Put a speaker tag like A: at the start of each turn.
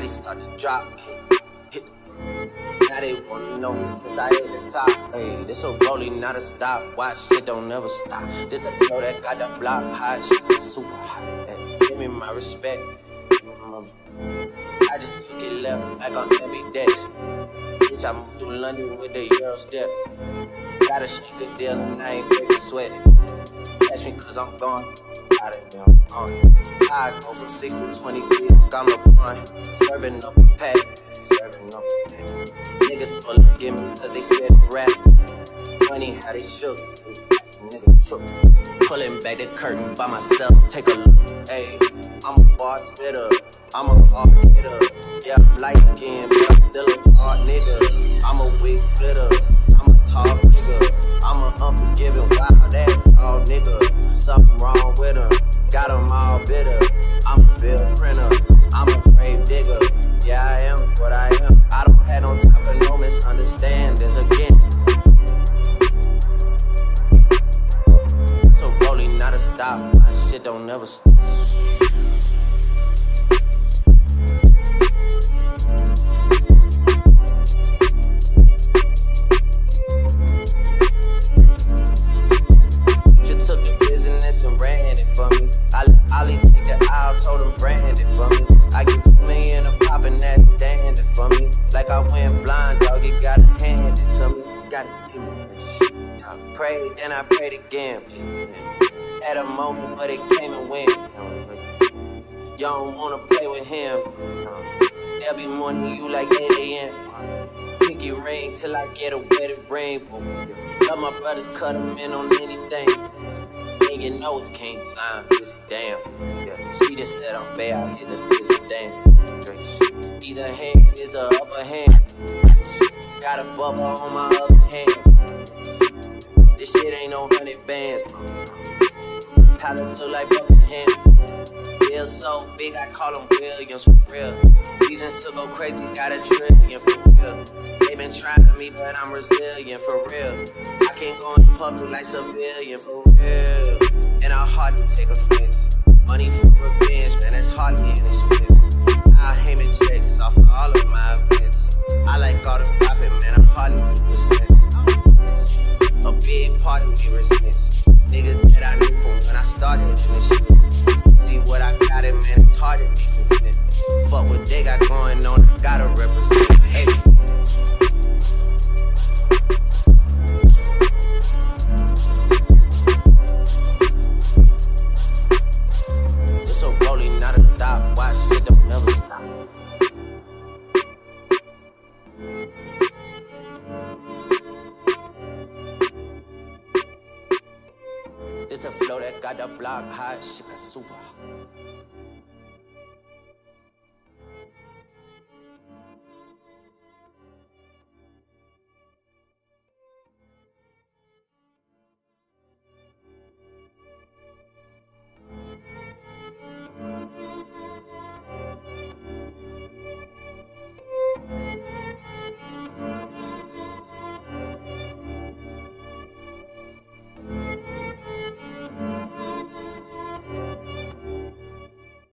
A: body start to drop. Hit the now they wanna know since I hit the top. Hey, this a rolling, not a stop. Watch shit don't never stop. This the flow that got the block hot. Shit super hot. Hey, give me my respect. I just took it left, back on every dash. Bitch, I moved through London with the Euro step. Got a shake a deal and I ain't breaking sweat. Ask me cause I'm gone. Of. I go from 6 to 20, I'm a bun. Serving up a pack, serving up a pack. Niggas pull up gimmicks cause they scared to rap. Funny how they shook. Niggas shook. Pulling back the curtain by myself, take a look. Hey, I'm a bar spitter. I'm a bar hitter. Yeah, light skinned, but I'm still a bar nigga. I'm a wig splitter. I'm a tall figure. I'm a unforgiving wild ass dog nigga. Something wrong. Got them all bitter. I'm a bill printer. I'm a grave digger. Yeah, I am what I am. I don't have no time for no misunderstandings again. So rolling, not a stop. My shit don't never stop. Prayed, then I prayed again. At a moment, but it came and went. Y'all don't wanna play with him. More than you like 8 a.m. Pinky ring till I get a wedding ring. Love my brothers, cut them in on anything. And you know it's can't sign, busy damn. Yeah, she just said I'm bad, I hit the busy dance. Either hand is the upper hand. Got a bubble on my other hand. This shit ain't no hundred bands. Palace look like Buckingham. Bill so big, I call them billions for real. Reasons to go crazy, got a trillion for real. They been trying me, but I'm resilient for real. I can't go in public like civilian That got the block hot, shit got super.